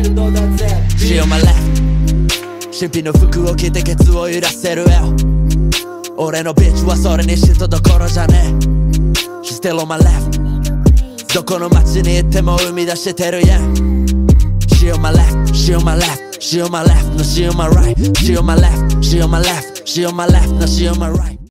イルドだぜ She on my left 神秘の服を着てケツを揺らせるよ俺のビッチはそれに嫉妬どころじゃねえ She's still on my left どこの街に行っても生み出してる yeah She on my left, she on my left, she on my left, no she on my right She on my left, she on my left, she on my left, no she on my right